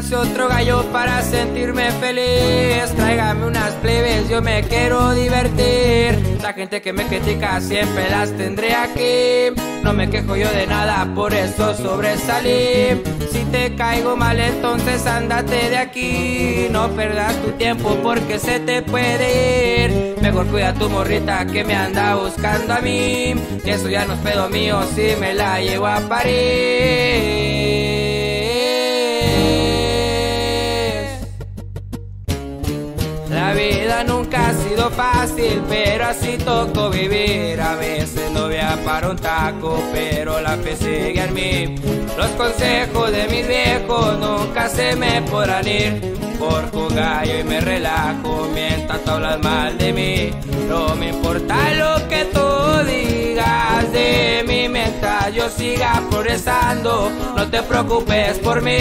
lance otro gallo para sentirme feliz. Tráigame unas plebes, yo me quiero divertir. La gente que me critica siempre las tendré aquí. No me quejo yo de nada, por eso sobresalí. Si te caigo mal, entonces ándate de aquí. No perdas tu tiempo porque se te puede ir. Mejor cuida tu morrita que me anda buscando a mí. Que eso ya no es pedo mío si me la llevo a París. Fácil, pero así tocó vivir. A veces no vea para un taco, pero la fe sigue en mí. Los consejos de mis viejos nunca se me podrán ir. Por jugar y me relajo mientras hablas mal de mí. No me importa lo que tú digas de mí mientras yo siga progresando. No te preocupes por mí.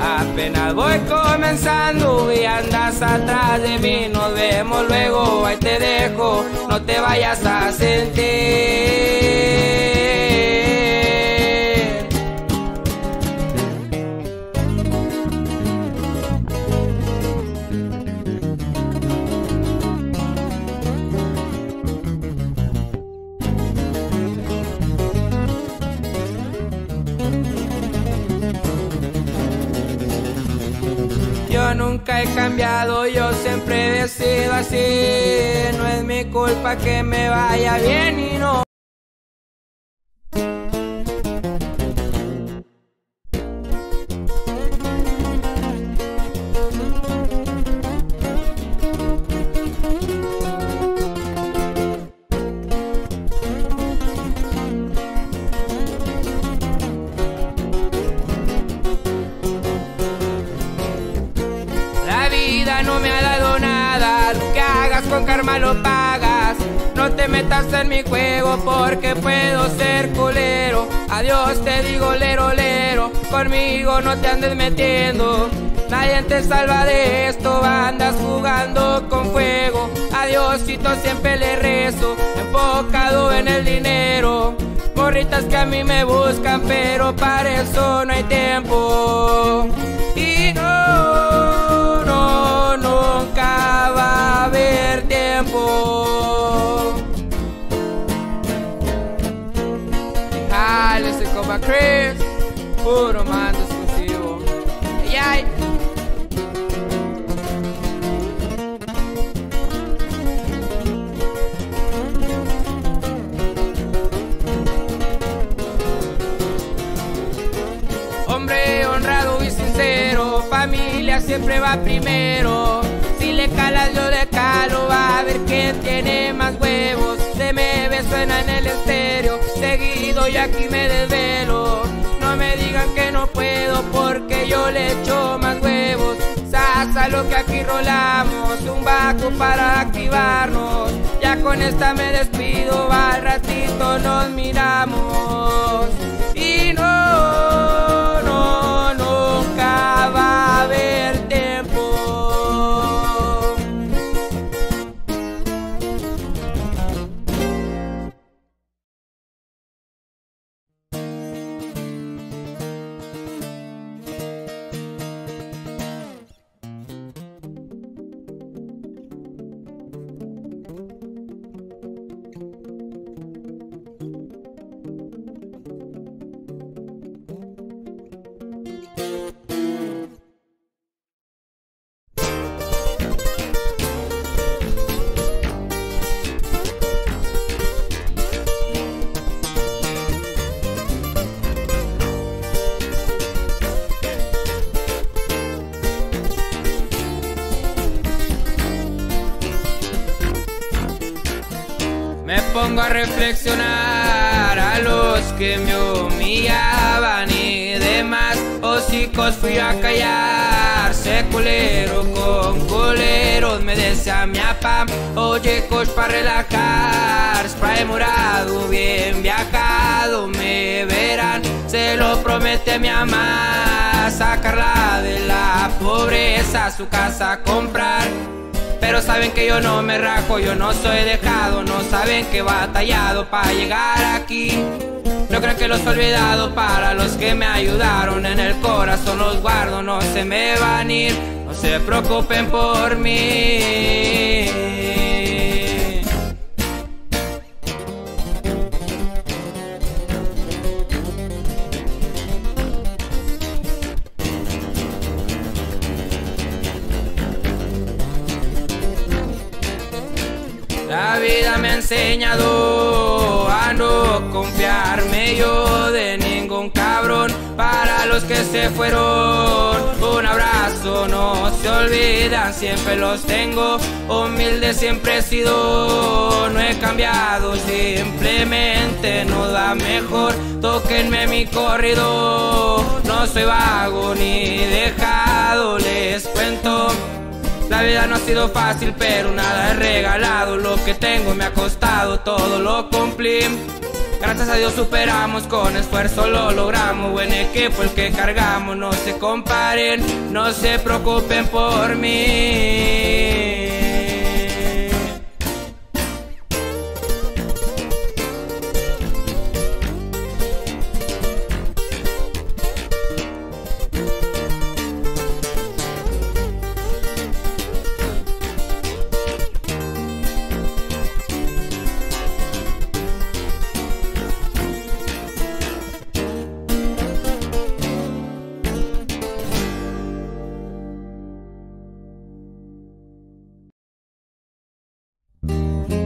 Apenas voy comenzando y andas atrás de mí. Nos vemos luego, ahí te dejo. No te vayas a sentir. Nunca he cambiado, yo siempre he sido así. No es mi culpa que me vaya bien y no. En mi juego porque puedo ser culero. Adiós te digo lero lero, conmigo no te andes metiendo. Nadie te salva de esto, andas jugando con fuego. Adiósito siempre le rezo, enfocado en el dinero. Morritas que a mí me buscan, pero para eso no hay tiempo. Ese copa Chris, puro mando exclusivo. Ay, ay. Hombre honrado y sincero, familia siempre va primero. Si le calas yo le calo, va a ver quién tiene más aquí me desvelo. No me digan que no puedo porque yo le echo más huevos. Sasa lo que aquí rolamos, un baco para activarnos. Ya con esta me despido, al ratito nos miramos. A los que me humillaban y demás hocicos fui a callar. Se culero con culeros me decía mi papá. Oye, coach para relajar, spray morado bien viajado me verán. Se lo promete mi mamá, sacarla de la pobreza, su casa comprar. Pero saben que yo no me rajo, yo no soy dejado, no saben que he batallado para llegar aquí. Yo creo que los he olvidado para los que me ayudaron en el corazón los guardo, no se me van a ir, no se preocupen por mí. La vida me ha enseñado a no confiarme yo de ningún cabrón. Para los que se fueron, un abrazo no se olvidan, siempre los tengo. Humilde siempre he sido, no he cambiado, simplemente no da mejor. Tóquenme mi corrido, no soy vago ni dejado, les cuento. La vida no ha sido fácil, pero nada he regalado. Lo que tengo me ha costado, todo lo cumplí. Gracias a Dios superamos, con esfuerzo lo logramos. Buen equipo el que cargamos, no se comparen, no se preocupen por mí. Me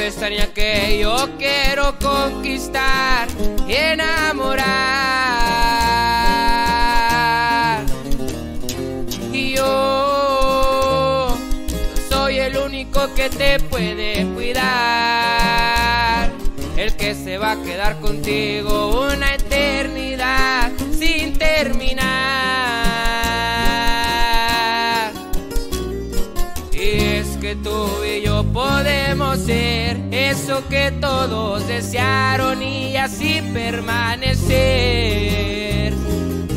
Niña que yo quiero conquistar enamorar. Y yo soy el único que te puede cuidar. El que se va a quedar contigo una eternidad sin terminar. Tú y yo podemos ser eso que todos desearon y así permanecer.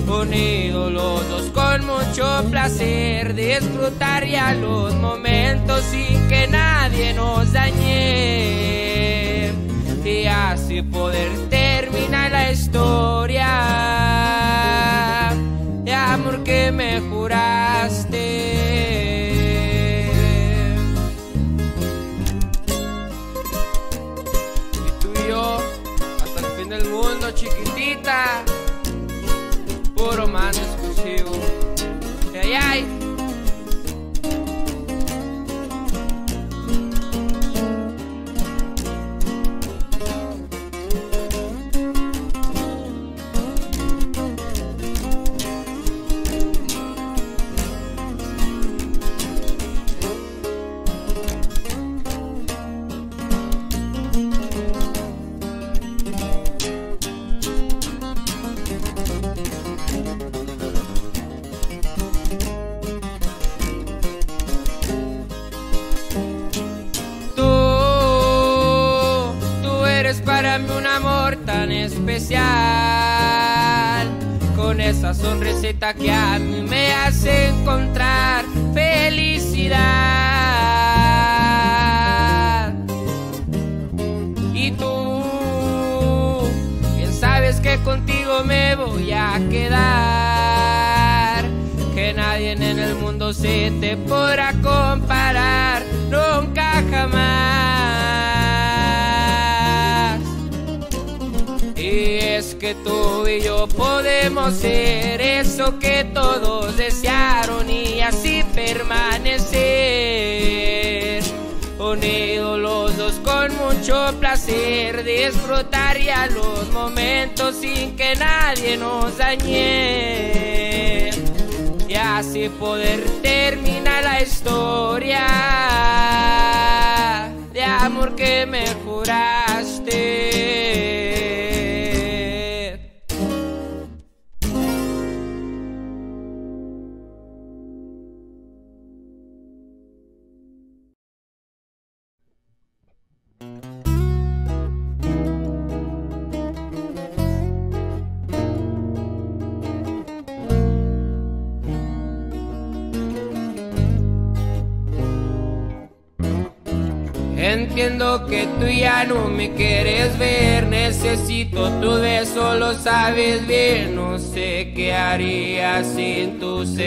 Unidos los dos con mucho placer, disfrutar ya los momentos sin que nadie nos dañe. Y así poder terminar la historia especial. Con esa sonrisita que a mí me hace encontrar felicidad. Y tú, bien sabes que contigo me voy a quedar. Que nadie en el mundo se te podrá comparar, nunca jamás. que tú y yo podemos ser eso que todos desearon y así permanecer. Unidos los dos con mucho placer, disfrutar ya los momentos sin que nadie nos dañe. Y así poder terminar la historia de amor que me juraste. Entiendo que tú ya no me quieres ver, necesito tu beso, lo sabes bien, no sé qué haría sin tu ser.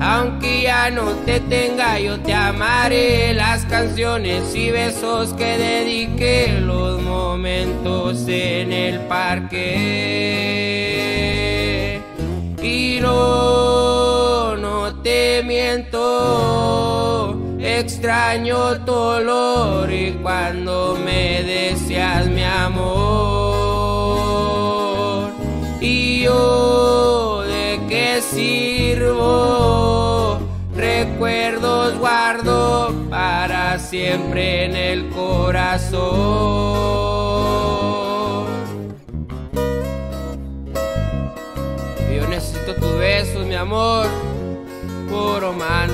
Aunque ya no te tenga, yo te amaré las canciones y besos que dediqué, los momentos en el parque. Y no, no te miento extraño tu olor y cuando me deseas mi amor. Y yo de qué sirvo, recuerdos guardo para siempre en el corazón. Yo necesito tu beso, mi amor, puro man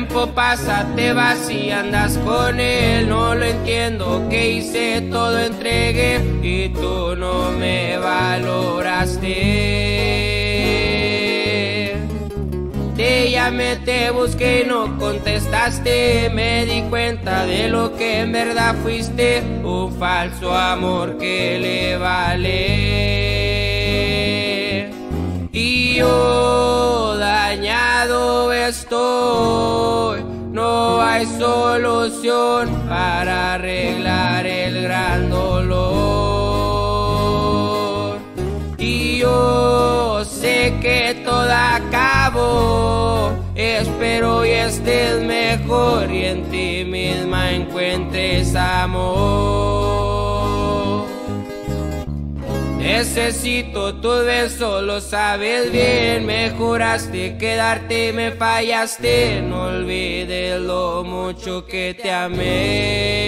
Tiempo pasa, te vas y andas con él. No lo entiendo, que hice todo, entregué y tú no me valoraste. Te llamé, te busqué y no contestaste. Me di cuenta de lo que en verdad fuiste. Un falso amor que le vale. Y yo estoy. No hay solución para arreglar el gran dolor. Y yo sé que todo acabó. Espero y estés mejor y en ti misma encuentres amor. Necesito tu beso, lo sabes bien. Me juraste quedarte me fallaste. No olvides lo mucho que te amé.